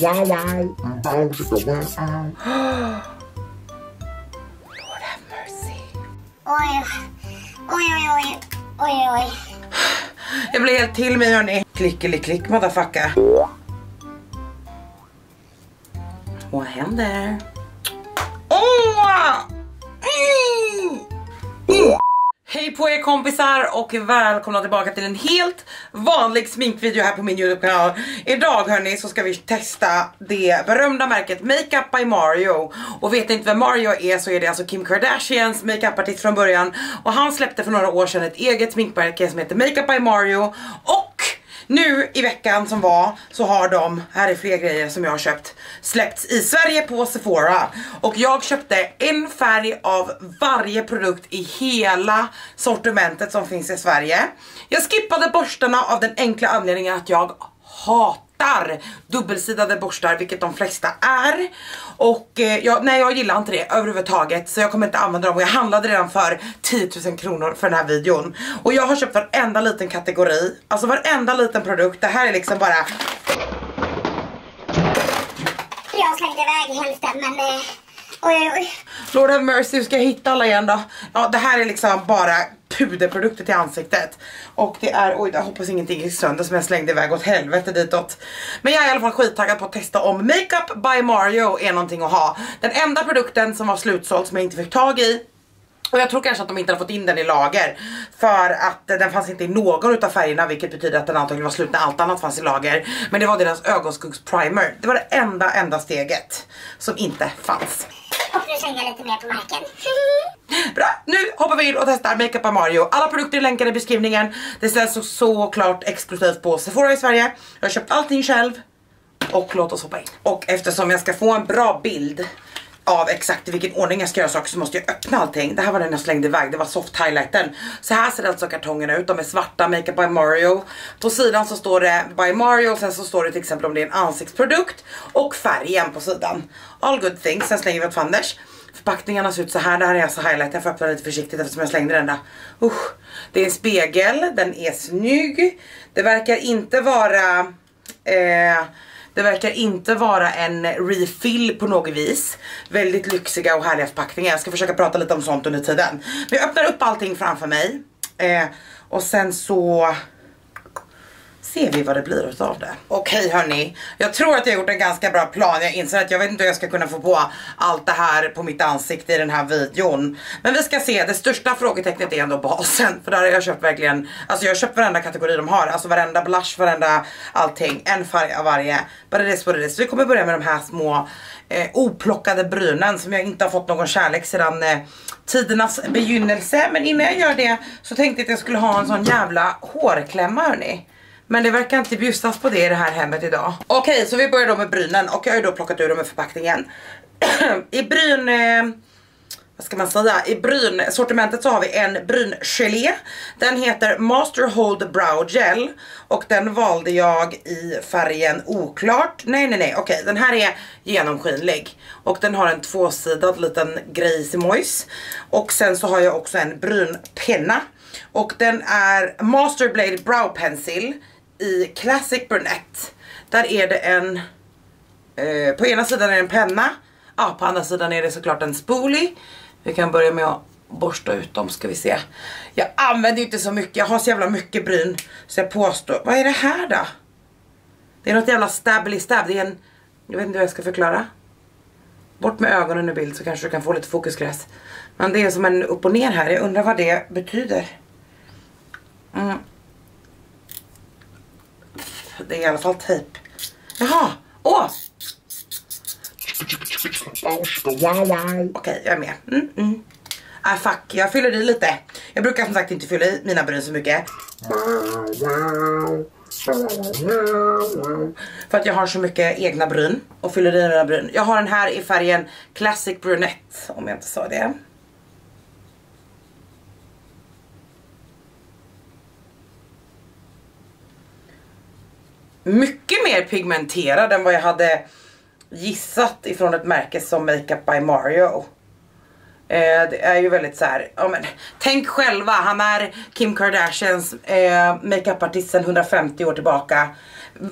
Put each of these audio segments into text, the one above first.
wow wow. Bow chicka wow wow. Lord have mercy. Oj, oj, oj, oj, oj, oj. Jag blir helt till mig hörni. Klickeli-klick motherfucker. Vad händer? Åh! Mm! Hej på er kompisar och välkomna tillbaka till en helt vanlig sminkvideo här på min Youtube-kanal. Idag hörni så ska vi testa det berömda märket Makeup by Mario. Och vet ni inte vem Mario är så är det alltså Kim Kardashians makeupartist från början. Och han släppte för några år sedan ett eget sminkmärke som heter Makeup by Mario. Och nu i veckan som var så har de, här är fler grejer som jag har köpt, släppts i Sverige på Sephora. Och jag köpte en färg av varje produkt i hela sortimentet som finns i Sverige. Jag skippade borstarna av den enkla anledningen att jag hatar dubbelsidade borstar, vilket de flesta är. Och eh, jag, nej jag gillar inte det överhuvudtaget så jag kommer inte använda dem och jag handlade redan för 10 000 kronor för den här videon. Och jag har köpt varenda liten kategori, alltså varenda liten produkt, det här är liksom bara... Jag slängde iväg hälften men... Eh, oj, oj, oj. Lord have mercy, hur ska jag hitta alla igen då? Ja det här är liksom bara puderprodukter till ansiktet. Och det är, oj jag hoppas ingenting gick sönder som jag slängde iväg åt helvete ditåt. Men jag är i alla fall skittaggad på att testa om Makeup by Mario är någonting att ha. Den enda produkten som var slutsåld som jag inte fick tag i och jag tror kanske att de inte har fått in den i lager För att den fanns inte i någon utav färgerna Vilket betyder att den antagligen var slut när allt annat fanns i lager Men det var deras ögonskuggsprimer Det var det enda enda steget Som inte fanns och nu slänger jag lite mer på marken. Bra, nu hoppar vi in och testar Makeup by Mario. Alla produkter är länkade i beskrivningen. Det säljs så, såklart exklusivt på Sephora i Sverige. Jag har köpt allting själv. Och låt oss hoppa in. Och eftersom jag ska få en bra bild av exakt i vilken ordning jag ska göra saker så måste jag öppna allting. Det här var den jag slängde iväg, det var soft highlighten. Så här ser alltså kartongerna ut, de är svarta, Makeup by Mario. På sidan så står det by Mario sen så står det till exempel om det är en ansiktsprodukt och färgen på sidan. All good things, sen slänger vi åt fanders. Förpackningarna ser ut så här, det här är alltså highlighten, jag får öppna lite försiktigt eftersom jag slängde den där. Usch. Det är en spegel, den är snygg. Det verkar inte vara... Eh, det verkar inte vara en refill på något vis. Väldigt lyxiga och härliga förpackningar. Jag ska försöka prata lite om sånt under tiden. Men jag öppnar upp allting framför mig. Eh, och sen så ser vi vad det blir utav det. Okej hörni, jag tror att jag har gjort en ganska bra plan. Jag inser att jag vet inte hur jag ska kunna få på allt det här på mitt ansikte i den här videon. Men vi ska se, det största frågetecknet är ändå basen. För där har jag köpt verkligen, alltså jag har köpt varenda kategori de har. Alltså varenda blush, varenda allting. En färg av varje. But it is what it is. Så vi kommer börja med de här små eh, oplockade brynen som jag inte har fått någon kärlek sedan eh, tidernas begynnelse. Men innan jag gör det så tänkte jag att jag skulle ha en sån jävla hårklämma hörni. Men det verkar inte bjussas på det i det här hemmet idag. Okej, så vi börjar då med brynen och jag har ju då plockat ur dem i förpackningen. I bryn... Eh, vad ska man säga? I bryn sortimentet så har vi en bryngelé. Den heter Master Hold Brow Gel och den valde jag i färgen oklart. Nej nej nej, okej den här är genomskinlig och den har en tvåsidad liten grejs mojs. Och sen så har jag också en brynpenna och den är Master Blade Brow Pencil i Classic Brunette. Där är det en, eh, på ena sidan är det en penna, ja, på andra sidan är det såklart en spoolie. Vi kan börja med att borsta ut dem ska vi se. Jag använder inte så mycket, jag har så jävla mycket bryn så jag påstår, vad är det här då? Det är något jävla stabbly stab, det är en, jag vet inte hur jag ska förklara. Bort med ögonen ur bild så kanske du kan få lite fokusgräs. Men det är som en upp och ner här, jag undrar vad det betyder. Mm. Det är i alla fall tejp. Jaha, åh! Okej, jag är med. Mm, mm. Ah fuck, jag fyller i lite. Jag brukar som sagt inte fylla i mina bryn så mycket. För att jag har så mycket egna bryn och fyller i mina bryn. Jag har den här i färgen Classic Brunette om jag inte sa det. Mycket mer pigmenterad än vad jag hade gissat ifrån ett märke som Makeup by Mario. Eh, det är ju väldigt så här, ja men tänk själva, han är Kim Kardashians eh, makeupartist sedan 150 år tillbaka.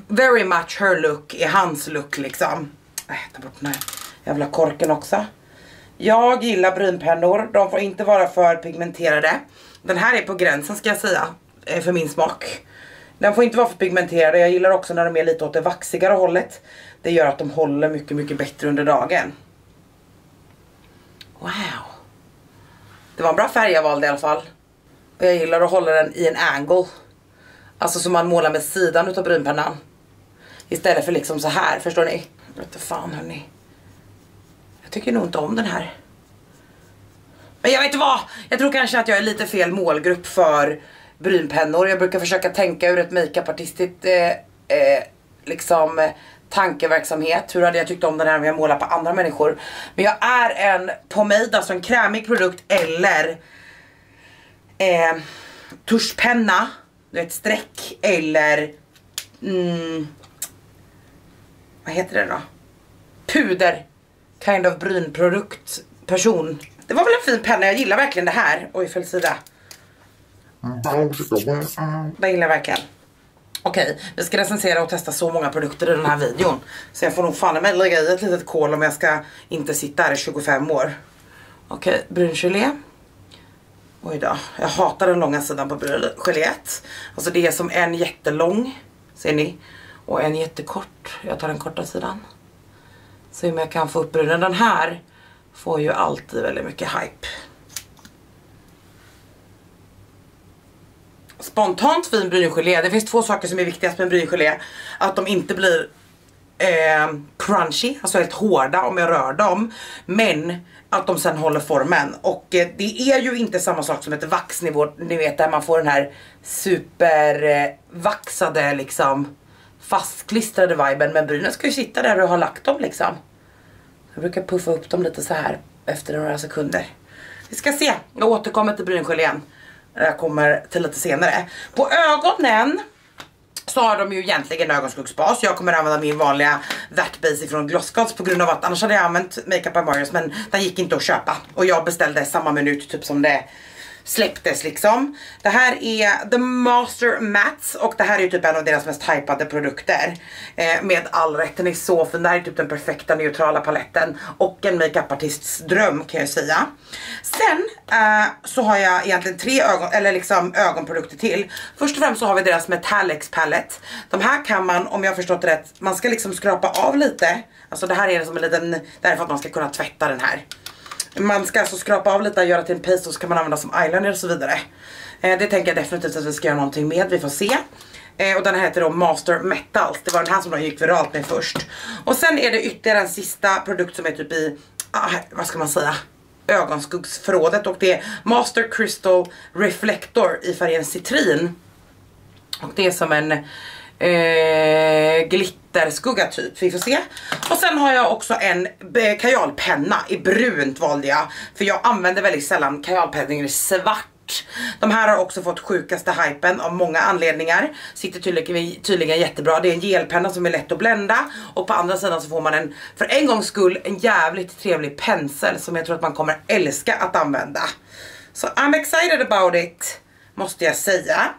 Very much her look är hans look liksom. Äh, ta bort den här jävla korken också. Jag gillar brynpennor, de får inte vara för pigmenterade. Den här är på gränsen ska jag säga, eh, för min smak. Den får inte vara för pigmenterad. jag gillar också när de är lite åt det vaxigare hållet. Det gör att de håller mycket, mycket bättre under dagen. Wow. Det var en bra färg jag valde i alla fall. Och jag gillar att hålla den i en angle. Alltså som man målar med sidan utav brynpennan. Istället för liksom så här, förstår ni? Jag fan hörni. Jag tycker nog inte om den här. Men jag vet inte vad, jag tror kanske att jag är lite fel målgrupp för brynpennor. Jag brukar försöka tänka ur ett makeupartistiskt eh, eh, liksom eh, tankeverksamhet. Hur hade jag tyckt om den här om jag målar på andra människor? Men jag är en pomade, alltså en krämig produkt eller eh, tuschpenna, du vet streck eller mm, vad heter det då? Puder, kind of brynprodukt person. Det var väl en fin penna, jag gillar verkligen det här. Oj fel sida. Den. Det gillar jag verkligen. Okej, vi ska recensera och testa så många produkter i den här videon. Så jag får nog fan i mig lägga i ett litet kol om jag ska inte sitta här i 25 år. Okej, bryngelé. Oj då, jag hatar den långa sidan på bryngeléet. Alltså det är som en jättelång, ser ni? Och en jättekort. Jag tar den korta sidan. Se om jag kan få upp brunen. Den här får ju alltid väldigt mycket hype. Spontant fin bryngelé. Det finns två saker som är viktigast med bryngelé. Att de inte blir eh, crunchy, alltså helt hårda om jag rör dem. Men att de sen håller formen. Och eh, det är ju inte samma sak som ett vaxnivå, ni vet där man får den här supervaxade eh, liksom fastklistrade viben. Men brynen ska ju sitta där du har lagt dem liksom. Jag brukar puffa upp dem lite så här efter några sekunder. Vi ska se, jag återkommer till bryngelén. Jag kommer till lite senare. På ögonen så har de ju egentligen ögonskuggsbas. Jag kommer använda min vanliga That Base från Glossgods på grund av att annars hade jag använt Makeup by Marius men den gick inte att köpa. Och jag beställde samma minut typ som det släpptes liksom. Det här är The Master Mats och det här är ju typ en av deras mest hypade produkter. Eh, med all rätt, den är så fin. Det här är typ den perfekta neutrala paletten och en makeupartists dröm kan jag säga. Sen eh, så har jag egentligen tre ögon, eller liksom ögonprodukter till. Först och främst så har vi deras Metallics palette. De här kan man, om jag har förstått det rätt, man ska liksom skrapa av lite. Alltså det här är som en liten, det här är för att man ska kunna tvätta den här. Man ska alltså skrapa av lite, göra till en paste och så kan man använda som eyeliner och så vidare. Eh, det tänker jag definitivt att vi ska göra någonting med, vi får se. Eh, och den här heter då Master Metals, det var den här som de gick viralt med först. Och sen är det ytterligare en sista produkt som är typ i, ah, vad ska man säga, ögonskuggsförrådet och det är Master Crystal Reflector i färgen citrin. Och det är som en eh, glitterskugga typ, vi får se. Och sen har jag också en eh, kajalpenna i brunt valde jag. För jag använder väldigt sällan kajalpennor i svart. De här har också fått sjukaste hypen av många anledningar. Sitter tydligen, tydligen jättebra. Det är en gelpenna som är lätt att blända. Och på andra sidan så får man en, för en gångs skull, en jävligt trevlig pensel som jag tror att man kommer älska att använda. Så I'm excited about it, måste jag säga.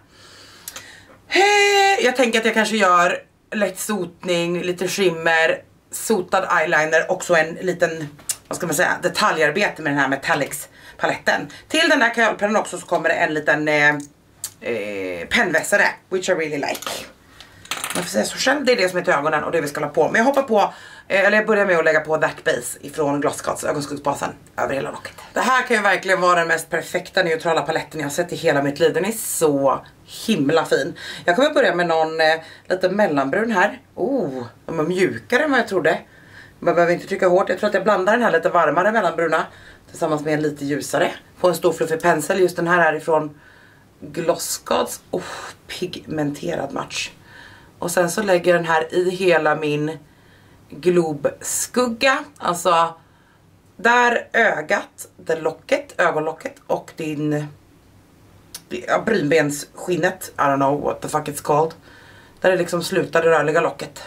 Jag tänker att jag kanske gör lätt sotning, lite skimmer, sotad eyeliner och så en liten, vad ska man säga, detaljarbete med den här Metallics paletten. Till den här kajalpennan också så kommer det en liten eh, eh, pennvässare, which I really like. Man får säga så själv, det är det som är till ögonen och det vi ska hålla på Men jag hoppar på, Eh, eller jag börjar med att lägga på That Base ifrån Glossgods ögonskuggsbasen över hela locket. Det här kan ju verkligen vara den mest perfekta neutrala paletten jag har sett i hela mitt liv. Den är så himla fin. Jag kommer börja med någon eh, lite mellanbrun här. Oh, de är mjukare än vad jag trodde. Man behöver inte trycka hårt. Jag tror att jag blandar den här lite varmare mellanbruna tillsammans med en lite ljusare. På en stor fluffig pensel. Just den här är ifrån Glossgods. Oh, pigmenterad match. Och sen så lägger jag den här i hela min globskugga. Alltså där ögat, det locket, ögonlocket och din ja, brynbensskinnet. I don't know what the fuck it's called. Där det liksom slutar det rörliga locket.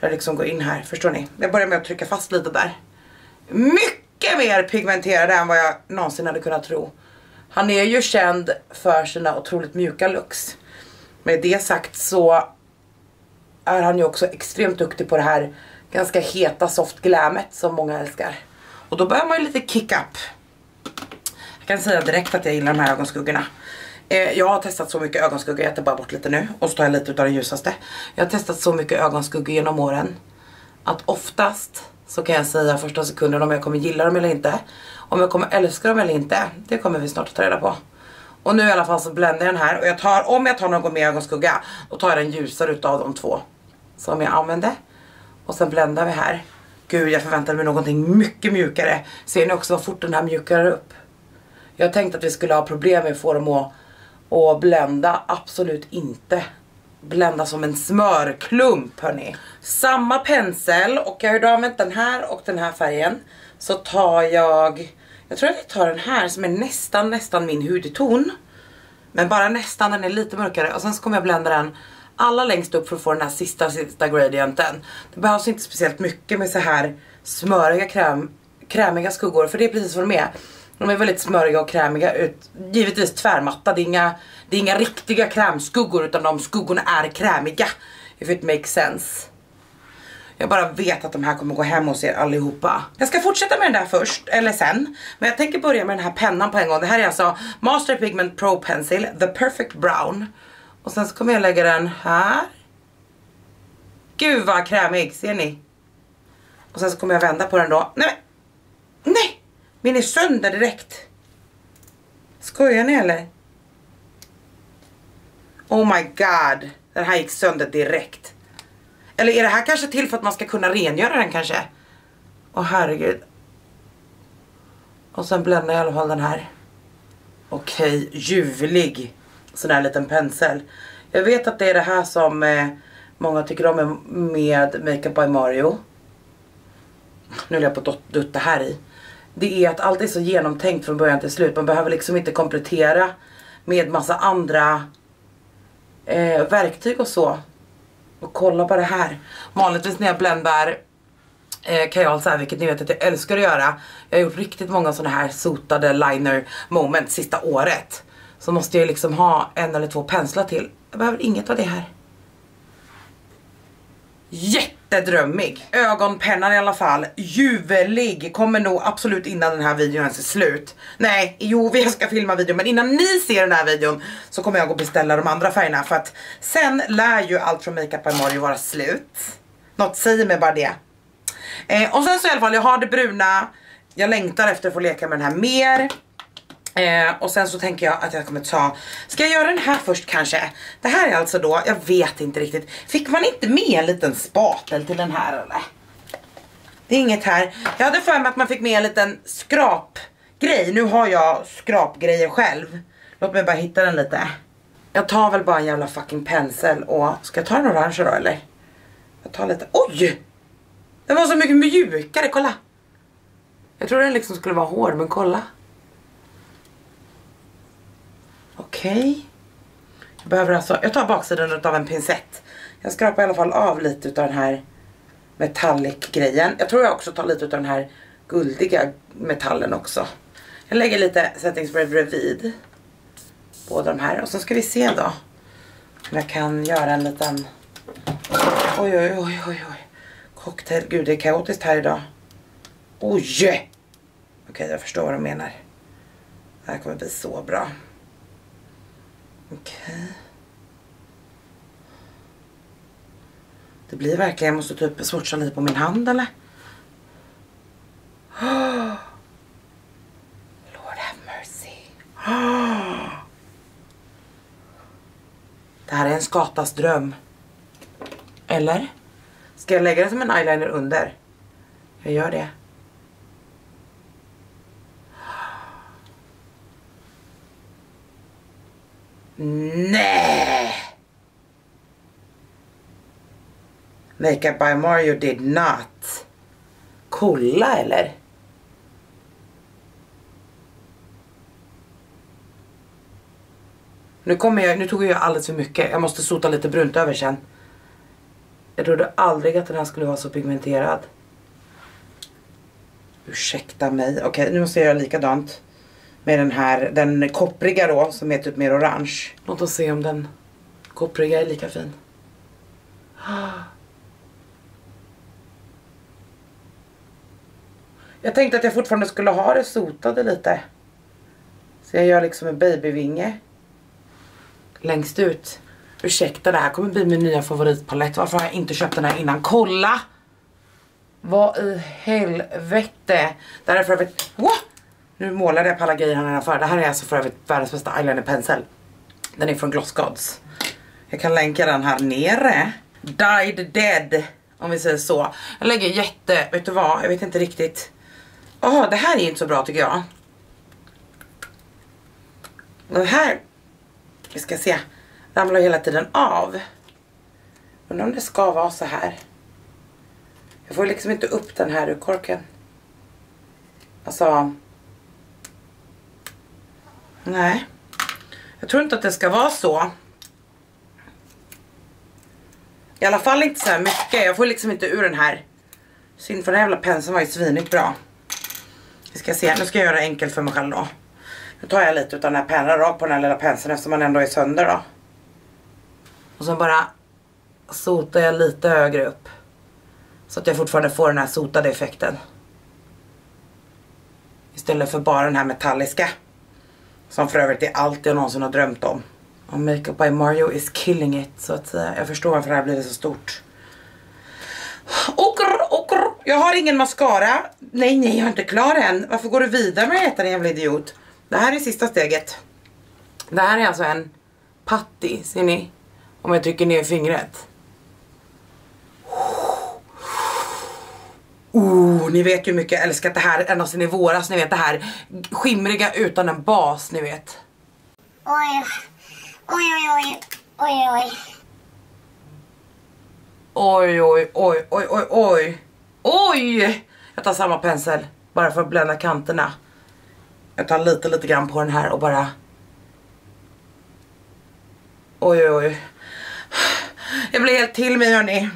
Där det liksom går in här, förstår ni? Jag börjar med att trycka fast lite där. Mycket mer pigmenterad än vad jag någonsin hade kunnat tro. Han är ju känd för sina otroligt mjuka looks. Med det sagt så är han ju också extremt duktig på det här ganska heta soft glamet som många älskar. Och då behöver man ju lite kick up. Jag kan säga direkt att jag gillar de här ögonskuggorna. Eh, jag har testat så mycket ögonskuggor, jag tar bara bort lite nu och så tar jag lite av den ljusaste. Jag har testat så mycket ögonskuggor genom åren att oftast så kan jag säga första sekunden om jag kommer gilla dem eller inte. Om jag kommer älska dem eller inte, det kommer vi snart att ta reda på. Och nu i alla fall så bländar jag den här och jag tar, om jag tar någon mer ögonskugga, då tar jag den ljusare utav de två. Som jag använde. Och sen bländar vi här. Gud jag förväntade mig någonting mycket mjukare. Ser ni också vad fort den här mjukar upp? Jag tänkte att vi skulle ha problem med att få dem att, att blända, absolut inte. Blända som en smörklump hörni. Samma pensel och jag har då använt den här och den här färgen. Så tar jag, jag tror att jag tar den här som är nästan nästan min hudton. Men bara nästan, den är lite mörkare och sen så kommer jag blända den alla längst upp för att få den här sista sista gradienten. Det behövs inte speciellt mycket med så här smöriga kräm, krämiga skuggor för det är precis vad de är. De är väldigt smöriga och krämiga ut, givetvis tvärmatta, det är inga, det är inga riktiga krämskuggor utan de skuggorna är krämiga. If it makes sense. Jag bara vet att de här kommer gå hem hos er allihopa. Jag ska fortsätta med den där först, eller sen. Men jag tänker börja med den här pennan på en gång. Det här är alltså Master Pigment Pro Pencil, The Perfect Brown. Och sen så kommer jag lägga den här. Gud vad krämig, ser ni? Och sen så kommer jag vända på den då. Nej, nej! Min är sönder direkt. Skojar ni eller? Oh my god, den här gick sönder direkt. Eller är det här kanske till för att man ska kunna rengöra den kanske? Åh herregud. Och sen bländar jag i alla fall den här. Okej, ljuvlig. Sån här liten pensel. Jag vet att det är det här som eh, många tycker om med Makeup by Mario. Nu höll jag på att dutta här i. Det är att allt är så genomtänkt från början till slut. Man behöver liksom inte komplettera med massa andra eh, verktyg och så. Och kolla på det här. Vanligtvis när jag bländar eh, kajal så här, vilket ni vet att jag älskar att göra. Jag har gjort riktigt många sådana här sotade liner moment sista året. Så måste jag liksom ha en eller två penslar till. Jag behöver inget av det här. Jättedrömmig. Ögonpennan i alla fall. Ljuvlig. Kommer nog absolut innan den här videon ens är slut. Nej, jo vi ska filma videon men innan ni ser den här videon så kommer jag gå och beställa de andra färgerna för att sen lär ju allt från Makeup by Mario vara slut. Något säger mig bara det. Eh, och sen så i alla fall, jag har det bruna. Jag längtar efter att få leka med den här mer. Eh, och sen så tänker jag att jag kommer ta, ska jag göra den här först kanske? Det här är alltså då, jag vet inte riktigt. Fick man inte med en liten spatel till den här eller? Det är inget här. Jag hade för mig att man fick med en liten skrapgrej. Nu har jag skrapgrejer själv. Låt mig bara hitta den lite. Jag tar väl bara en jävla fucking pensel och, ska jag ta den orange då eller? Jag tar lite, oj! Den var så mycket mjukare, kolla! Jag trodde den liksom skulle vara hård men kolla. Okej. Okay. Jag behöver alltså, jag tar baksidan av en pincett. Jag skrapar i alla fall av lite av den här metallic grejen. Jag tror jag också tar lite av den här guldiga metallen också. Jag lägger lite setting spray bredvid båda de här och så ska vi se då om jag kan göra en liten oj oj oj oj oj cocktail, gud det är kaotiskt här idag oj okej okay, jag förstår vad de menar det här kommer bli så bra Okej. Okay. Det blir verkligen, jag måste typ swatcha lite på min hand eller? Oh. Lord have mercy. Oh. Det här är en skatas dröm. Eller? Ska jag lägga det som en eyeliner under? Jag gör det. Nej! Makeup by Mario did not. Kolla eller? Nu kommer jag, nu tog jag alldeles för mycket. Jag måste sota lite brunt över sen. Jag trodde aldrig att den här skulle vara så pigmenterad. Ursäkta mig. Okej, nu måste jag göra likadant. Med den här, den koppriga då, som är typ mer orange. Låt oss se om den koppriga är lika fin. Jag tänkte att jag fortfarande skulle ha det sotade lite. Så jag gör liksom en babyvinge. Längst ut. Ursäkta, det här kommer bli min nya favoritpalett. Varför har jag inte köpt den här innan? Kolla! Vad i helvete? Det här är för nu målade jag på alla grejer han nedanför. Det här är alltså för övrigt världens bästa eyelinerpensel. Den är från Gloss Gods. Jag kan länka den här nere. Died Dead, om vi säger så. Jag lägger jätte, vet du vad, jag vet inte riktigt. Åh, oh, det här är inte så bra tycker jag. Den här, vi ska se, ramlar hela tiden av. Undrar om det ska vara så här. Jag får liksom inte upp den här ur korken. Alltså. Nej. Jag tror inte att det ska vara så. I alla fall inte så här mycket. Jag får liksom inte ur den här. Synd för den här jävla penseln var ju svinigt bra. Vi ska se. Nu ska jag göra det enkelt för mig själv då. Nu tar jag lite av den här pennan rakt på den här lilla penseln eftersom man ändå är sönder då. Och så bara sotar jag lite högre upp. Så att jag fortfarande får den här sotade effekten. Istället för bara den här metalliska. Som för övrigt är allt jag någonsin har drömt om. Och Makeup by Mario is killing it. Så att säga. Jag förstår varför det här blir så stort. Okr, okr. Jag har ingen mascara. Nej, nej, jag är inte klar än. Varför går du vidare med att äta din jävla idiot? Det här är sista steget. Det här är alltså en patty, ser ni? Om jag trycker ner fingret. Oh, ni vet ju hur mycket jag älskat det här ända sedan i våras, ni vet det här skimriga utan en bas, ni vet. Oj, oj, oj, oj, oj, oj. Oj, oj, oj, oj, oj, oj. Jag tar samma pensel, bara för att blända kanterna. Jag tar lite, lite grann på den här och bara... Oj, oj, oj. Jag blir helt till mig hörni.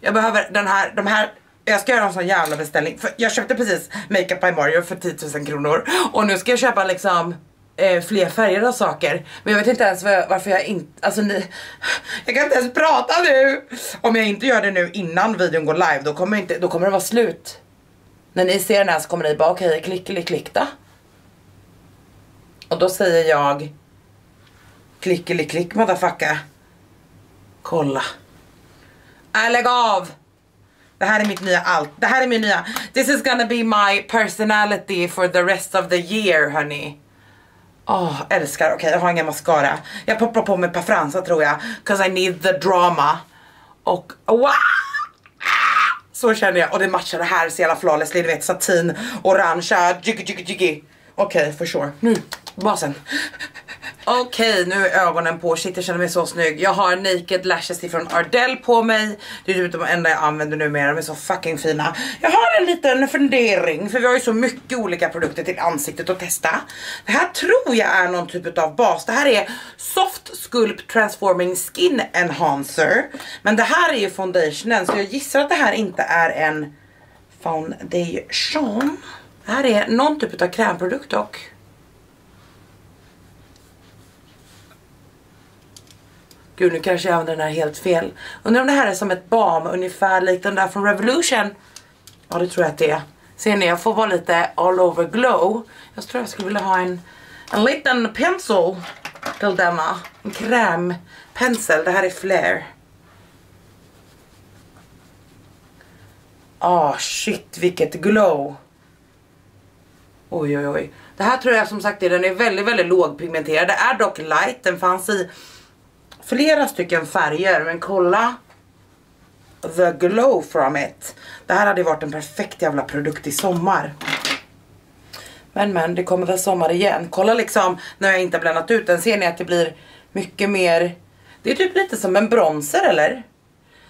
Jag behöver den här, de här jag ska göra en sån jävla beställning. För jag köpte precis Makeup by Mario för 10 000 kronor. Och nu ska jag köpa liksom eh, fler färger av saker. Men jag vet inte ens var, varför jag inte, alltså ni, jag kan inte ens prata nu. Om jag inte gör det nu innan videon går live då kommer, inte, då kommer det vara slut. När ni ser den här så kommer ni bara okej okay, klick klick, klick då. Och då säger jag klick klick, klick motherfucker. Kolla. Äh, lägg av! Det här är mitt nya allt. Det här är min nya. This is gonna be my personality for the rest of the year hörni. Åh, oh, älskar. Okej, okay, jag har ingen mascara. Jag poppar på mig ett par fransar tror jag. Cause I need the drama. Och wow! Ah! Så känner jag. Och det matchar det här så jävla flawlessly. Ni vet satin, orangea, jiggy jiggy jiggy. Okej, okay, for sure. Nu, basen. Okej, okay, nu är ögonen på. Shit, jag känner mig så snygg. Jag har Naked Lashes ifrån Ardell på mig. Det är typ de enda jag använder numera. De är så fucking fina. Jag har en liten fundering, för vi har ju så mycket olika produkter till ansiktet att testa. Det här tror jag är någon typ av bas. Det här är Soft Sculpt Transforming Skin Enhancer. Men det här är ju foundationen, så jag gissar att det här inte är en foundation. Det här är någon typ av krämprodukt dock. Gud nu kanske jag använder den här helt fel. Undrar om det här är som ett balm ungefär likt den där från Revolution. Ja det tror jag att det är. Ser ni jag får vara lite all over glow. Jag tror jag skulle vilja ha en, en liten pensel till denna. En krämpensel. Det här är flair. Ah oh, shit vilket glow. Oj oj oj. Det här tror jag som sagt är den är väldigt väldigt lågpigmenterad. Det är dock light. Den fanns i flera stycken färger men kolla the glow from it. Det här hade varit en perfekt jävla produkt i sommar. Men men det kommer väl sommar igen. Kolla liksom när jag inte har bländat ut den ser ni att det blir mycket mer. Det är typ lite som en bronzer eller?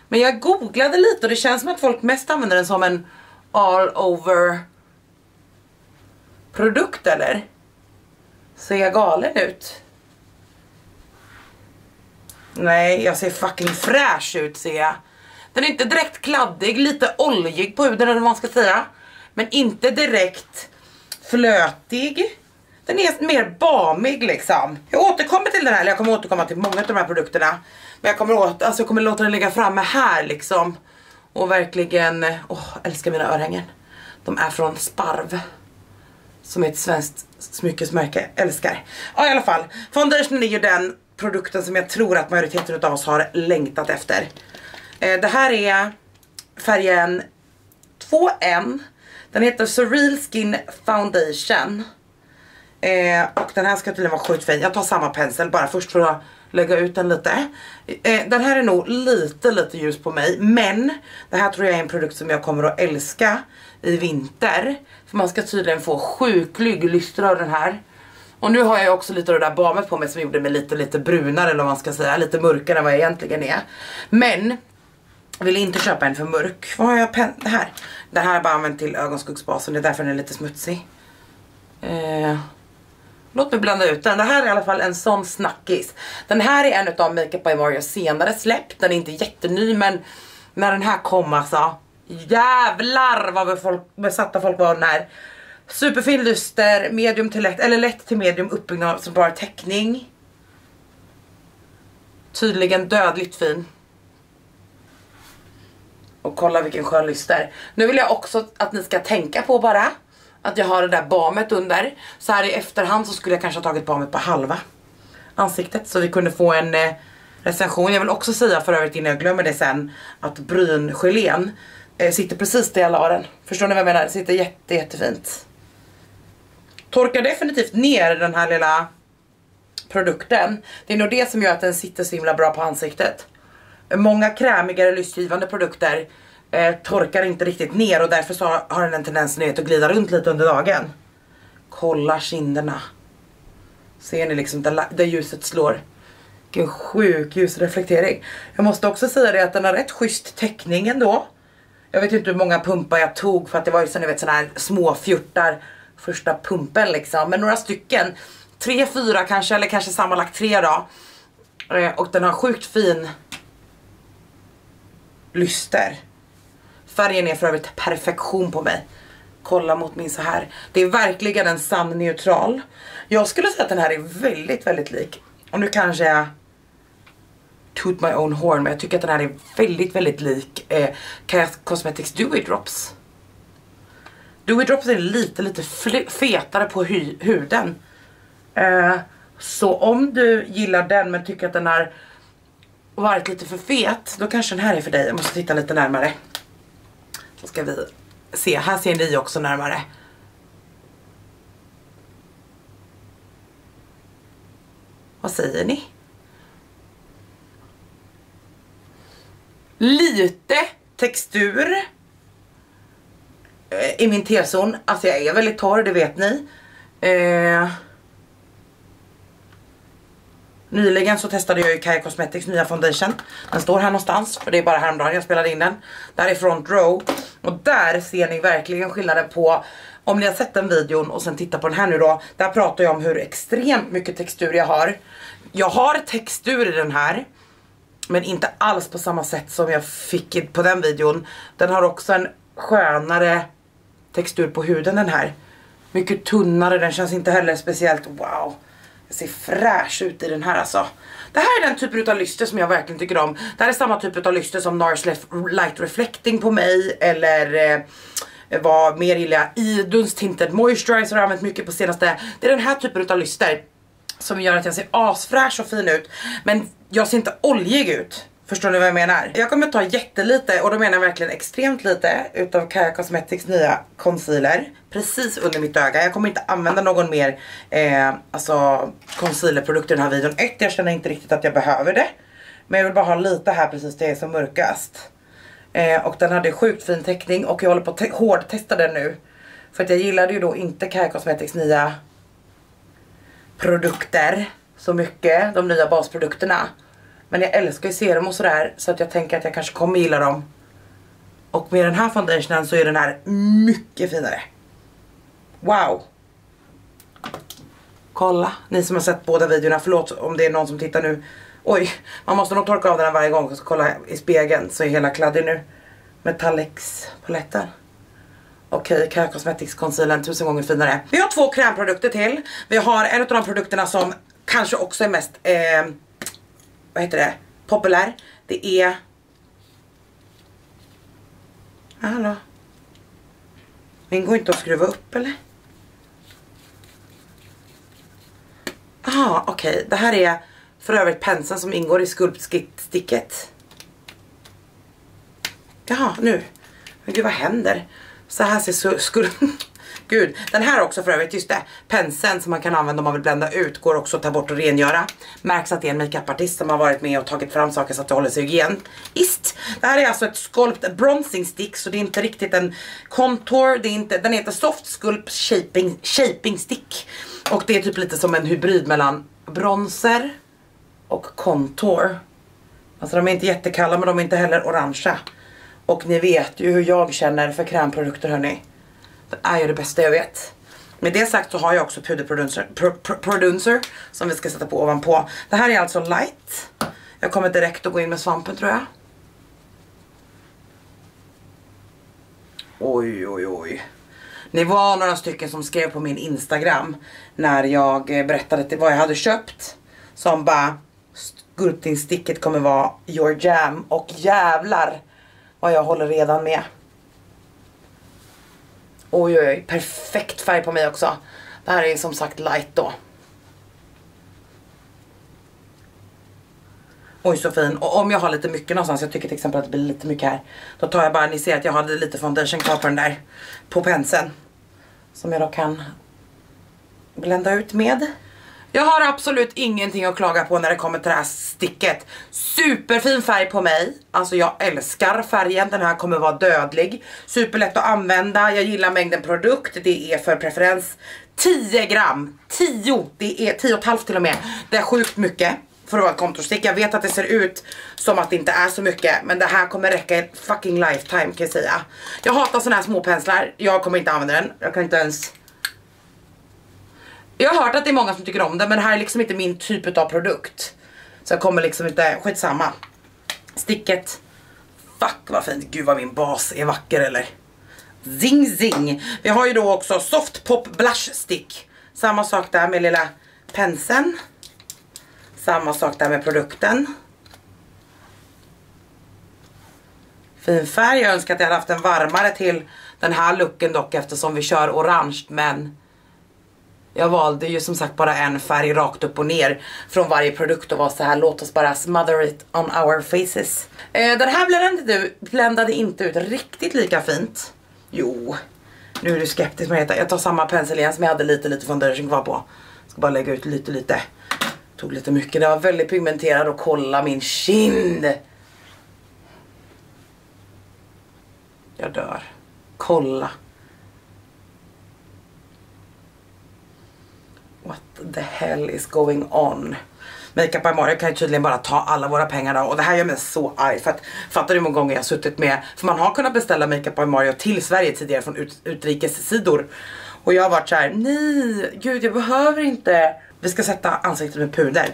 Men jag googlade lite och det känns som att folk mest använder den som en all over produkt eller? Ser jag galen ut? Nej, jag ser fucking fräsch ut ser jag. Den är inte direkt kladdig, lite oljig på huden eller vad man ska säga. Men inte direkt flötig. Den är mer bamig liksom. Jag återkommer till den här, eller jag kommer återkomma till många av de här produkterna. Men jag kommer, åt, alltså jag kommer låta den ligga framme här liksom. Och verkligen, åh, oh, älskar mina örhängen. De är från Sparv. Som är ett svenskt smyckesmärke, älskar. Ja i alla fall, foundationen är ju den produkten som jag tror att majoriteten av oss har längtat efter. Eh, det här är färgen 2N. Den heter Surreal Skin Foundation. Eh, och den här ska tydligen vara sjukt fin. Jag tar samma pensel bara först för att lägga ut den lite. Eh, den här är nog lite lite ljus på mig men det här tror jag är en produkt som jag kommer att älska i vinter. För man ska tydligen få sjuklig lyster av den här. Och nu har jag också lite av det där bamet på mig som gjorde mig lite lite brunare eller vad man ska säga, lite mörkare än vad jag egentligen är. Men jag vill inte köpa en för mörk. Vad har jag pen det här? Det här har jag bara använt till ögonskuggsbasen, det är därför den är lite smutsig. Eh, låt mig blanda ut den. Det här är i alla fall en sån snackis. Den här är en av Makeup by Mario senare släppt. Den är inte jätteny men när den här kom alltså. Jävlar vad folk, besatta folk var den här. Superfin lyster, medium till lätt, eller lätt till medium uppbyggnad som bara täckning. Tydligen dödligt fin. Och kolla vilken skön lyster. Nu vill jag också att ni ska tänka på bara att jag har det där bamet under. Så här i efterhand så skulle jag kanske ha tagit bamet på halva ansiktet så vi kunde få en eh, recension. Jag vill också säga för övrigt innan jag glömmer det sen att bryngelén eh, sitter precis där jag la den. Förstår ni vad jag menar? Det sitter jätte, jättefint. Torkar definitivt ner den här lilla produkten. Det är nog det som gör att den sitter så himla bra på ansiktet. Många krämigare lystgivande produkter eh, torkar inte riktigt ner och därför så har den en tendens att glida runt lite under dagen. Kolla kinderna. Ser ni liksom där, där ljuset slår? Vilken sjuk ljusreflektering. Jag måste också säga det att den har rätt schysst täckning ändå. Jag vet inte hur många pumpar jag tog för att det var ju så ni vet här små fjortar första pumpen liksom. Men några stycken. Tre, fyra kanske eller kanske sammanlagt tre då. Eh, och den har sjukt fin lyster. Färgen är för övrigt perfektion på mig. Kolla mot min så här. Det är verkligen en sann neutral. Jag skulle säga att den här är väldigt, väldigt lik. Och nu kanske jag toot my own horn, men jag tycker att den här är väldigt, väldigt lik eh, Kath Cosmetics Dewy Drops. Dewy Drops är lite, lite fetare på huden. Eh, så om du gillar den men tycker att den har varit lite för fet, då kanske den här är för dig. Jag måste titta lite närmare. Så ska vi se, här ser ni också närmare. Vad säger ni? Lite textur eh, Eh, i min T-zon. Alltså jag är väldigt torr, det vet ni. Eh, Nyligen så testade jag ju Kaja Cosmetics nya foundation. Den står här någonstans för det är bara häromdagen jag spelade in den. Där är front row och där ser ni verkligen skillnaden på om ni har sett den videon och sen tittar på den här nu då. Där pratar jag om hur extremt mycket textur jag har. Jag har textur i den här. Men inte alls på samma sätt som jag fick på den videon. Den har också en skönare textur på huden den här. Mycket tunnare, den känns inte heller speciellt wow ser fräsch ut i den här alltså. Det här är den typen av lyster som jag verkligen tycker om. Det här är samma typ av lyster som NARS Light Reflecting på mig eller eh, vad mer gillar jag? Iduns Tinted Moisturizer har jag använt mycket på senaste. Det är den här typen av lyster som gör att jag ser asfräsch och fin ut. Men jag ser inte oljig ut. Förstår ni vad jag menar? Jag kommer ta jättelite och då menar jag verkligen extremt lite utav Kaja Cosmetics nya concealer. Precis under mitt öga. Jag kommer inte använda någon mer eh, alltså concealerprodukt i den här videon. Ett, jag känner inte riktigt att jag behöver det. Men jag vill bara ha lite här precis där jag är som mörkast. Eh, och den hade sjukt fin täckning och jag håller på att hårdtesta den nu. För att jag gillade ju då inte Kaja Cosmetics nya produkter så mycket. De nya basprodukterna. Men jag älskar ju serum och sådär så att jag tänker att jag kanske kommer gilla dem. Och med den här foundationen så är den här mycket finare. Wow! Kolla, ni som har sett båda videorna, förlåt om det är någon som tittar nu. Oj, man måste nog torka av den här varje gång och kolla i spegeln så är hela kladdig nu. Metallix paletten. Okej, okay, Cosmetics concealern tusen gånger finare. Vi har två krämprodukter till. Vi har en av de produkterna som kanske också är mest, eh, vad heter det, populär. Det är... Ah, hallå? Den går inte att skruva upp eller? Jaha, okej. Okay. Det här är för övrigt penseln som ingår i skulptsticket. Jaha, nu. Men gud vad händer? Så här ser skulpt.. Gud, den här också för övrigt, just det. Penseln som man kan använda om man vill blända ut går också att ta bort och rengöra. Märks att det är en makeupartist som har varit med och tagit fram saker så att det håller sig hygieniskt. Det här är alltså ett sculpt bronzing stick så det är inte riktigt en contour, det är inte, den heter soft sculpt shaping, shaping stick. Och det är typ lite som en hybrid mellan bronzer och contour. Alltså de är inte jättekalla men de är inte heller orangea. Och ni vet ju hur jag känner för krämprodukter hörni. Det är ju det bästa jag vet. Med det sagt så har jag också puderproducer pr pr producer, som vi ska sätta på ovanpå. Det här är alltså light. Jag kommer direkt att gå in med svampen tror jag. Oj oj oj. Ni var några stycken som skrev på min Instagram när jag eh, berättade vad jag hade köpt. Som bara, sculptingsticket kommer vara your jam och jävlar vad jag håller redan med. Oj oj oj, perfekt färg på mig också. Det här är som sagt light då. Oj så fin. Och om jag har lite mycket någonstans, jag tycker till exempel att det blir lite mycket här. Då tar jag bara, ni ser att jag hade lite foundation kvar på den där. På penseln. Som jag då kan blända ut med. Jag har absolut ingenting att klaga på när det kommer till det här sticket. Superfin färg på mig. Alltså jag älskar färgen. Den här kommer vara dödlig. Superlätt att använda. Jag gillar mängden produkt. Det är för preferens 10 gram. 10. Det är 10,5 till och med. Det är sjukt mycket för att vara ett kontorstick. Jag vet att det ser ut som att det inte är så mycket. Men det här kommer räcka en fucking lifetime kan jag säga. Jag hatar såna här små penslar. Jag kommer inte använda den. Jag kan inte ens jag har hört att det är många som tycker om det men det här är liksom inte min typ av produkt. Så jag kommer liksom inte, skitsamma. Sticket. Fuck vad fint, gud vad min bas är vacker eller? Zing zing. Vi har ju då också Soft Pop Blush Stick. Samma sak där med lilla penseln. Samma sak där med produkten. Fin färg, jag önskar att jag hade haft en varmare till den här looken dock eftersom vi kör orange men jag valde ju som sagt bara en färg rakt upp och ner från varje produkt och var så här låt oss bara smother it on our faces. Eh, den här bländade, bländade inte ut riktigt lika fint. Jo, nu är du skeptisk Marita. Jag tar samma pensel igen som jag hade lite lite foundation kvar på. Ska bara lägga ut lite lite. Tog lite mycket, det var väldigt pigmenterad och kolla min kind. Jag dör. Kolla. What the hell is going on? Makeup by Mario kan ju tydligen bara ta alla våra pengar då. och det här gör mig så arg för att fattar du hur många gånger jag har suttit med för man har kunnat beställa Makeup by Mario till Sverige tidigare från ut, utrikessidor och jag har varit så här: nej gud jag behöver inte vi ska sätta ansiktet med puder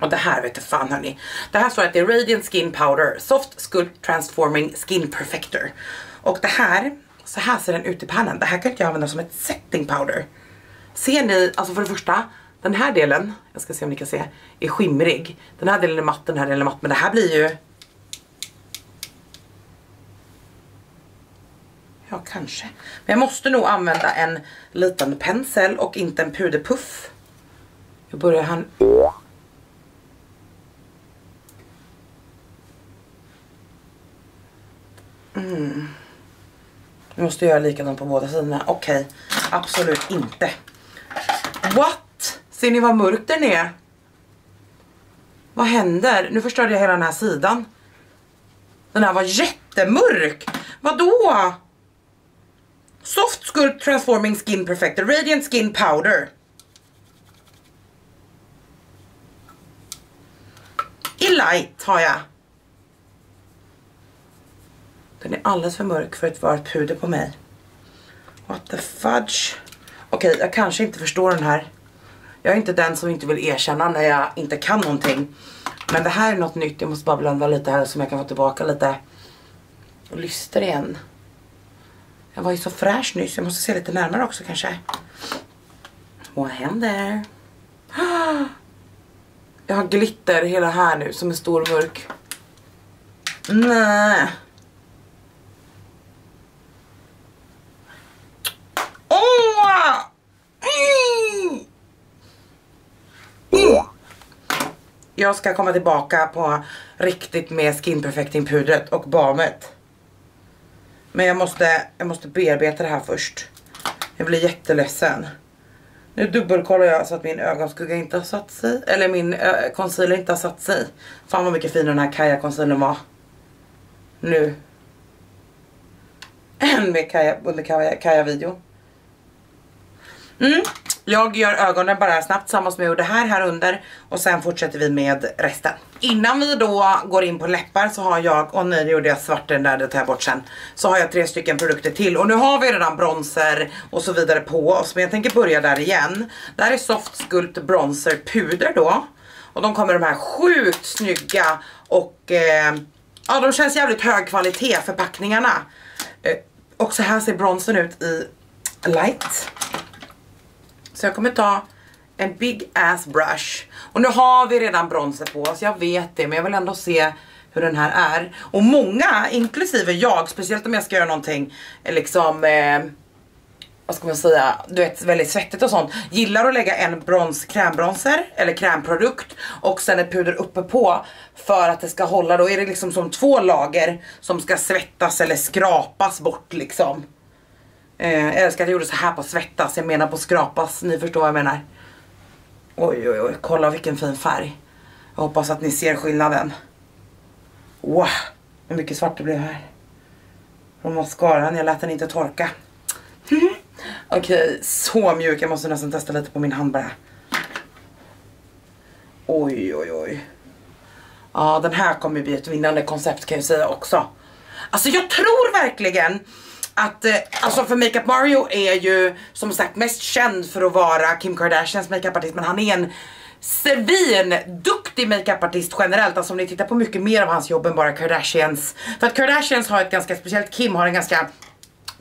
och det här vet du fan hörni. Det här står att det är Radiant Skin Powder Soft Sculpt Transforming Skin Perfector. Och det här, så här ser den ut i pannan. Det här kan jag använda som ett setting powder. Ser ni, alltså för det första, den här delen, jag ska se om ni kan se, är skimrig. Den här delen är matt, den här delen är matt, men det här blir ju... Ja, kanske. Men jag måste nog använda en liten pensel och inte en puderpuff. Jag börjar här... Mm. Jag måste göra likadant på båda sidorna. Okej, okay. absolut inte. What? Ser ni vad mörk den är? Vad händer? Nu förstörde jag hela den här sidan. Den här var jättemörk. Vadå? Soft Sculpt Transforming Skin Perfector Radiant Skin Powder. I light har jag. Den är alldeles för mörk för att vara ett puder på mig. What the fudge? Okej, okay, jag kanske inte förstår den här. Jag är inte den som inte vill erkänna när jag inte kan någonting. Men det här är något nytt. Jag måste bara blanda lite här så jag kan få tillbaka lite lyster igen. Jag var ju så fräsch nyss, jag måste se lite närmare också kanske. Vad händer? Jag har glitter hela här nu som är stor och mörk. Nej. Åh! Mm. Mm. Jag ska komma tillbaka på riktigt med skin perfecting pudret och balmet. Men jag måste, jag måste bearbeta det här först. Jag blir jätteledsen. Nu dubbelkollar jag så att min ögonskugga inte har satt sig. Eller min concealer inte har satt sig. Fan vad mycket finare den här Kaja concealern var. Nu. En med Kaja, under Kaja, Kaja video. Mm. Jag gör ögonen bara snabbt samma som jag gjorde här, här under och sen fortsätter vi med resten. Innan vi då går in på läppar så har jag, och nej det gjorde jag svart den där, det tar jag bort sen. Så har jag tre stycken produkter till och nu har vi redan bronzer och så vidare på oss men jag tänker börja där igen. Det här är Soft Sculpt Bronzer Puder då. Och de kommer de här sjukt snygga och eh, ja de känns jävligt hög kvalitet förpackningarna. Eh, och så här ser bronzen ut i light. Så jag kommer ta en big ass brush. Och nu har vi redan bronzer på oss, jag vet det men jag vill ändå se hur den här är. Och många, inklusive jag, speciellt om jag ska göra någonting eh, liksom eh, vad ska man säga, du vet väldigt svettigt och sånt. Gillar att lägga en brons, krämbronser eller krämprodukt och sen ett puder uppe på för att det ska hålla. Då är det liksom som två lager som ska svettas eller skrapas bort liksom. Eh, jag älskar att jag gjorde så här på svettas, jag menar på skrapas, ni förstår vad jag menar. Oj oj oj, kolla vilken fin färg. Jag hoppas att ni ser skillnaden. Wow, hur mycket svart det blev här. Från mascaran, jag lät den inte torka. Okej, okay, så mjuk, jag måste nästan testa lite på min hand bara. Oj oj oj. Ja, den här kommer bli ett vinnande koncept kan jag säga också. Alltså jag tror verkligen att, eh, alltså för Makeup Mario är ju som sagt mest känd för att vara Kim Kardashians makeupartist men han är en Sevin, duktig makeupartist generellt, alltså om ni tittar på mycket mer av hans jobb än bara Kardashians. För att Kardashians har ett ganska speciellt, Kim har en ganska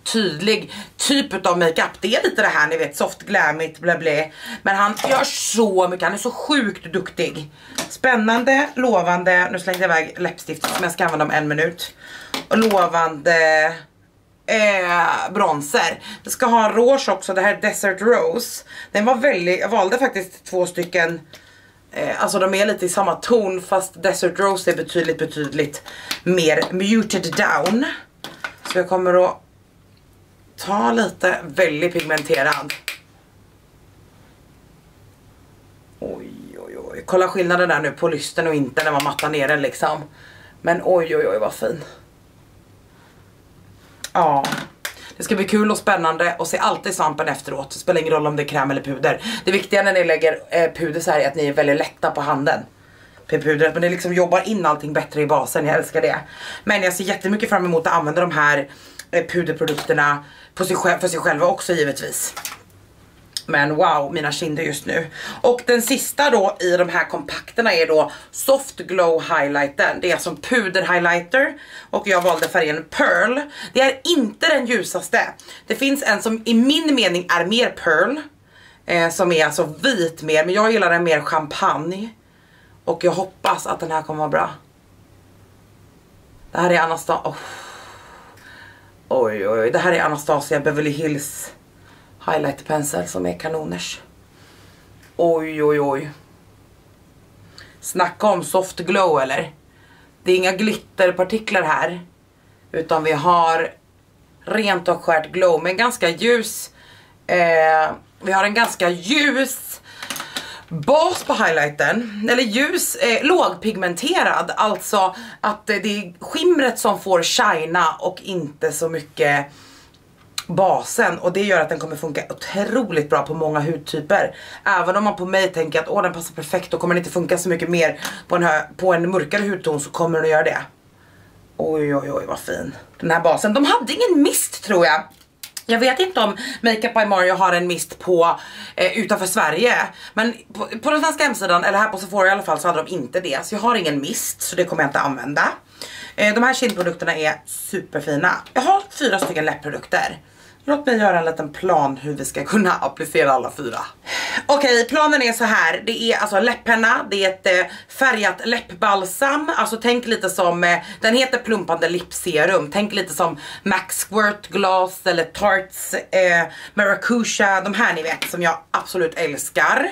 tydlig typ av makeup. Det är lite det här ni vet, soft glammigt bla bla. Men han gör så mycket, han är så sjukt duktig. Spännande, lovande, nu slängde jag iväg läppstiftet som jag ska använda om en minut. Och lovande eh, bronser. Det ska ha en rouge också, det här är Desert Rose. Den var väldigt, jag valde faktiskt två stycken eh, Alltså de är lite i samma ton fast Desert Rose är betydligt betydligt mer muted down. Så jag kommer att ta lite väldigt pigmenterad. Oj oj oj, kolla skillnaden där nu på lysten och inte när man mattar ner den liksom. Men oj oj oj vad fin. Ja. Det ska bli kul och spännande och se alltid svampen efteråt. Det spelar ingen roll om det är kräm eller puder. Det viktiga när ni lägger eh, puder så här är att ni är väldigt lätta på handen. Pudret, men det liksom jobbar in allting bättre i basen, jag älskar det. Men jag ser jättemycket fram emot att använda de här eh, puderprodukterna på sig, för sig själva också givetvis. Men wow, mina kinder just nu. Och den sista då i de här kompakterna är då Soft Glow Highlighter. Det är alltså en puder highlighter och jag valde färgen Pearl. Det är inte den ljusaste. Det finns en som i min mening är mer Pearl. Eh, som är alltså vit mer, men jag gillar den mer champagne. Och jag hoppas att den här kommer vara bra. Det här är Anastasia. Oh. Oj, oj, oj. Det här är Anastasia Beverly Hills highlighterpensel som är kanoners. Oj, oj, oj. Snacka om soft glow eller? Det är inga glitterpartiklar här. Utan vi har rent och skärt glow med ganska ljus. Eh, vi har en ganska ljus bas på highlighten, eller ljus, eh, lågpigmenterad, alltså att eh, det är skimret som får shina och inte så mycket basen och det gör att den kommer funka otroligt bra på många hudtyper. Även om man på mig tänker att åh den passar perfekt då kommer den inte funka så mycket mer på en, på en mörkare hudton så kommer den att göra det. Oj oj oj vad fin. Den här basen, de hade ingen mist tror jag. Jag vet inte om Makeup by Mario har en mist på eh, utanför Sverige Men på, på den svenska hemsidan, eller här på Sephora i alla fall så hade de inte det Så jag har ingen mist så det kommer jag inte använda eh, De här kindprodukterna är superfina Jag har fyra stycken läppprodukter Låt mig göra en liten plan hur vi ska kunna applicera alla fyra. Okej, okay, planen är så här. Det är alltså läpparna, det är ett eh, färgat läppbalsam. Alltså tänk lite som, eh, den heter plumpande lipserum. Tänk lite som Max Squirt glass eller Tarts eh, Maracuja. De här ni vet som jag absolut älskar.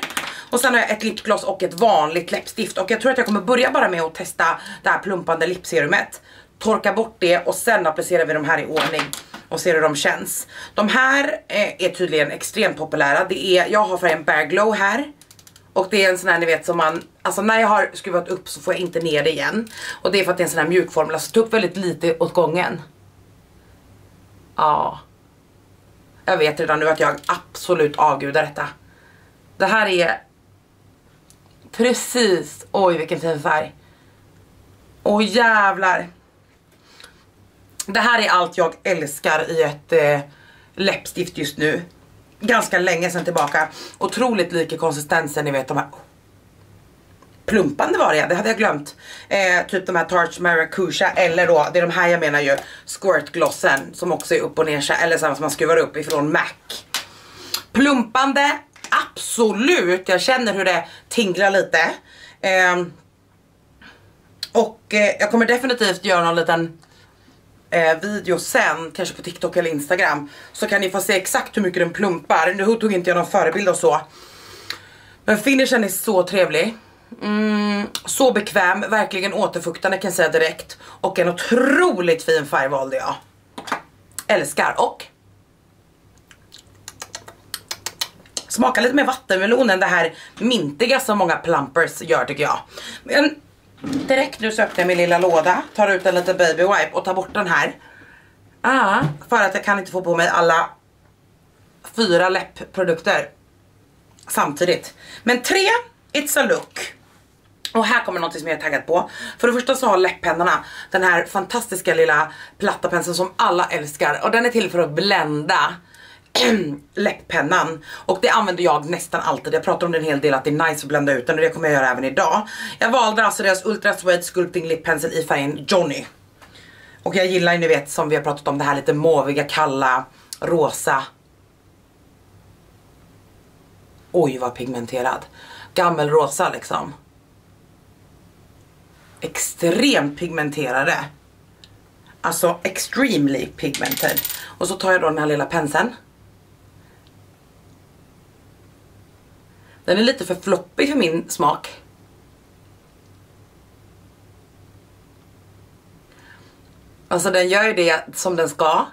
Och sen har jag ett lipgloss och ett vanligt läppstift. Och jag tror att jag kommer börja bara med att testa det här plumpande lipserumet. Torka bort det och sen applicerar vi de här i ordning och ser hur de känns. De här eh, är tydligen extremt populära. Det är, jag har färgen Bear Glow här. Och det är en sån här ni vet som man, alltså när jag har skruvat upp så får jag inte ner det igen. Och det är för att det är en sån här mjukformel, alltså ta upp väldigt lite åt gången. Ja. Jag vet redan nu att jag absolut avgudar detta. Det här är precis, oj vilken fin färg. Åh jävlar. Det här är allt jag älskar i ett eh, läppstift just nu. Ganska länge sedan tillbaka. Otroligt lik i konsistensen, ni vet de här. Plumpande var det, det hade jag glömt. Eh, typ de här Tarte Maracuja eller då, det är de här jag menar ju, Squirt Glossen som också är upp och ner eller samma som man skruvar upp ifrån MAC. Plumpande, absolut, jag känner hur det tinglar lite. Eh, och eh, jag kommer definitivt göra någon liten eh, video sen, kanske på TikTok eller Instagram. Så kan ni få se exakt hur mycket den plumpar. Nu tog inte jag någon förebild och så. Men finishen är så trevlig. Mm, så bekväm, verkligen återfuktande kan jag säga direkt. Och en otroligt fin färg valde jag. Älskar och Smakar lite mer vattenmelon än det här mintiga som många plumpers gör tycker jag. Men Direkt nu så öppnar jag min lilla låda, tar ut en liten baby wipe och tar bort den här. Ah, för att jag kan inte få på mig alla fyra läppprodukter samtidigt. Men tre, it's a look. Och här kommer något som jag är taggad på. För det första så har läpppennorna den här fantastiska lilla platta penseln som alla älskar. Och den är till för att blända läpppennan och det använder jag nästan alltid. Jag pratar om det en hel del att det är nice att blända ut den och det kommer jag göra även idag. Jag valde alltså deras Ultra Suede Sculpting Lip Pencil i färgen Johnny. Och jag gillar ju ni vet som vi har pratat om det här lite måviga, kalla, rosa. Oj vad pigmenterad. Gammelrosa liksom. Extremt pigmenterade. Alltså extremely pigmented. Och så tar jag då den här lilla penseln. Den är lite för floppig för min smak. Alltså den gör ju det som den ska.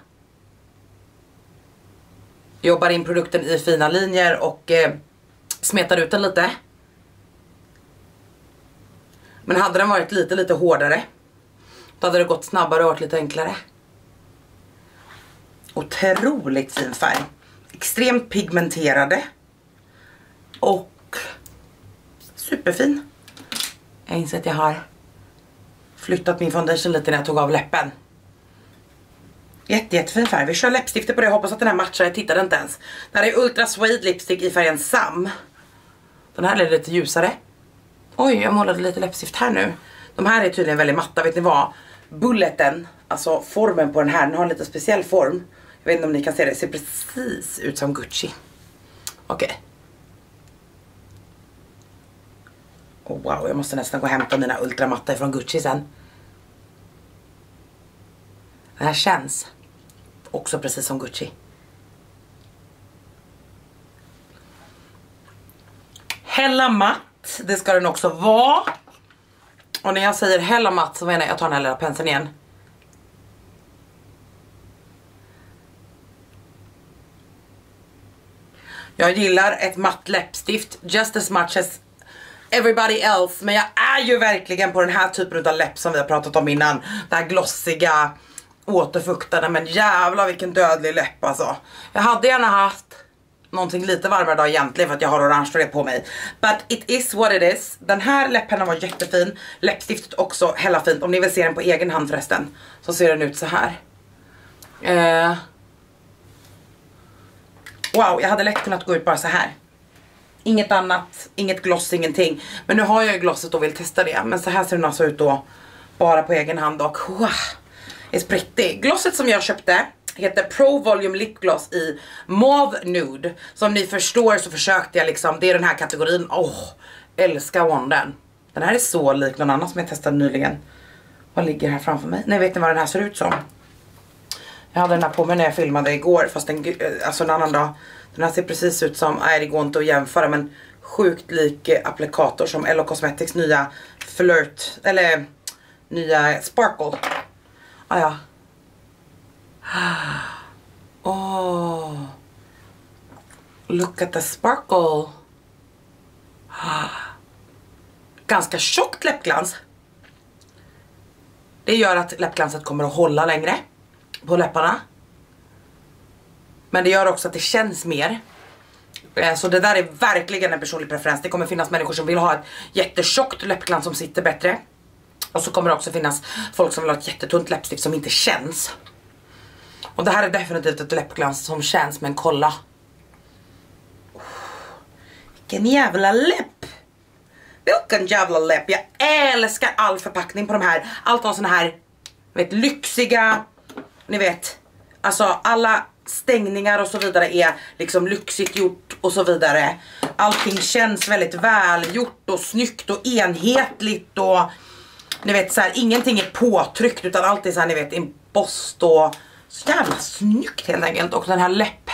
Jobbar in produkten i fina linjer och eh, smetar ut den lite. Men hade den varit lite lite hårdare då hade det gått snabbare och varit lite enklare. Otroligt fin färg. Extremt pigmenterade. Och superfin. Jag inser att jag har flyttat min foundation lite när jag tog av läppen. Jätte, jättefin färg. Vi kör läppstiftet på det. Jag hoppas att den här matchar. Jag tittade inte ens. Det här är Ultra Suede Lipstick i färgen Sam. Den här är lite ljusare. Oj, jag målade lite läppstift här nu. De här är tydligen väldigt matta. Vet ni vad? Bulleten, alltså formen på den här, den har en lite speciell form. Jag vet inte om ni kan se det. Det ser precis ut som Gucci. Okej. Okay. Oh, wow, jag måste nästan gå och hämta mina ultramatta från Gucci sen. Det här känns också precis som Gucci. Hella matt, det ska den också vara. Och när jag säger hella matt så menar jag, jag tar den här lilla penseln igen. Jag gillar ett matt läppstift just as much as everybody else. Men jag är ju verkligen på den här typen av läpp som vi har pratat om innan. Det här glossiga, återfuktade. Men jävla vilken dödlig läpp alltså. Jag hade gärna haft någonting lite varmare idag egentligen för att jag har orange det på mig. But it is what it is. Den här läppennan var jättefin. Läppstiftet också hella fint. Om ni vill se den på egen hand förresten så ser den ut så här. Uh. wow, jag hade lätt kunnat gå ut bara så här. Inget annat, inget gloss, ingenting. Men nu har jag ju glosset och vill testa det. Men så här ser den alltså ut då. Bara på egen hand och wow, är sprittig. Glosset som jag köpte heter Pro Volume Lip Gloss i Mauve Nude. Som ni förstår så försökte jag liksom, det är den här kategorin. Åh, oh, älskar Wanden. Den här är så lik någon annan som jag testade nyligen. Vad ligger här framför mig? Nej, vet ni vad den här ser ut som? Jag hade den här på mig när jag filmade igår fast en, alltså en annan dag. Den här ser precis ut som, nej det går inte att jämföra men sjukt lik eh, applikator som LO Cosmetics nya Flirt, eller nya Sparkle. Ah, ja. Oh. Look at the sparkle. Ganska tjockt läppglans. Det gör att läppglanset kommer att hålla längre på läpparna. Men det gör också att det känns mer. Eh, så det där är verkligen en personlig preferens. Det kommer finnas människor som vill ha ett jättetjockt läppglans som sitter bättre. Och så kommer det också finnas folk som vill ha ett jättetunt läppstift som inte känns. Och det här är definitivt ett läppglans som känns men kolla. Vilken jävla läpp! Vilken jävla läpp! Jag älskar all förpackning på de här. Allt av såna här vet, lyxiga, ni vet, alltså alla stängningar och så vidare är liksom lyxigt gjort och så vidare. Allting känns väldigt välgjort och snyggt och enhetligt och ni vet så här, ingenting är påtryckt utan allt är så här, ni vet embossed och så jävla snyggt helt enkelt och den här läpp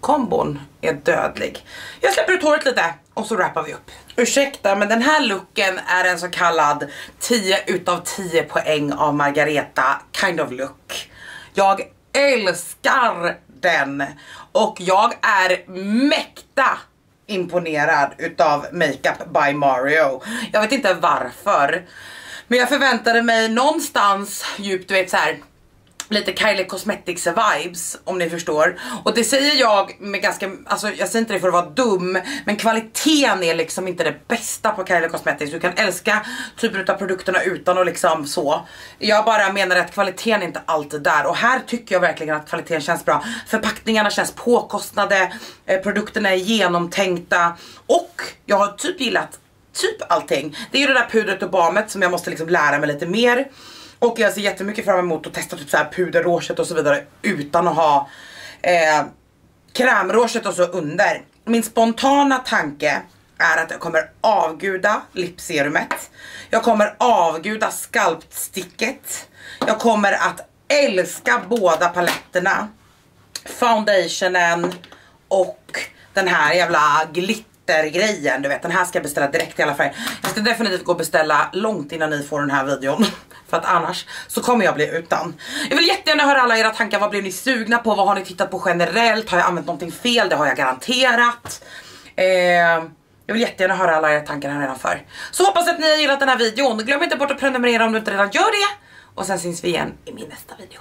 kombon är dödlig. Jag släpper ut håret lite och så wrappar vi upp. Ursäkta men den här looken är en så kallad 10 utav 10 poäng av Margareta kind of look. Jag älskar den och jag är mäkta imponerad utav Makeup by Mario. Jag vet inte varför. Men jag förväntade mig någonstans djupt, du vet så här lite Kylie Cosmetics vibes om ni förstår. Och det säger jag med ganska, alltså jag säger inte det för att vara dum, men kvaliteten är liksom inte det bästa på Kylie Cosmetics. Du kan älska typen av produkterna utan och liksom så. Jag bara menar att kvaliteten är inte alltid där och här tycker jag verkligen att kvaliteten känns bra. Förpackningarna känns påkostade, eh, produkterna är genomtänkta och jag har typ gillat typ allting. Det är ju det där pudret och balmet som jag måste liksom lära mig lite mer. Och jag ser jättemycket fram emot att testa typ så här puderråset och så vidare utan att ha eh, krämråset och så under. Min spontana tanke är att jag kommer avguda lipserumet. Jag kommer avguda skalpsticket. Jag kommer att älska båda paletterna. Foundationen och den här jävla glittergrejen. Du vet, den här ska jag beställa direkt i alla fall. Jag ska definitivt gå och beställa långt innan ni får den här videon. För att annars så kommer jag bli utan. Jag vill jättegärna höra alla era tankar. Vad blev ni sugna på? Vad har ni tittat på generellt? Har jag använt någonting fel? Det har jag garanterat. Eh, jag vill jättegärna höra alla era tankar här redan för. Så hoppas att ni har gillat den här videon. Glöm inte bort att prenumerera om du inte redan gör det. Och sen syns vi igen i min nästa video.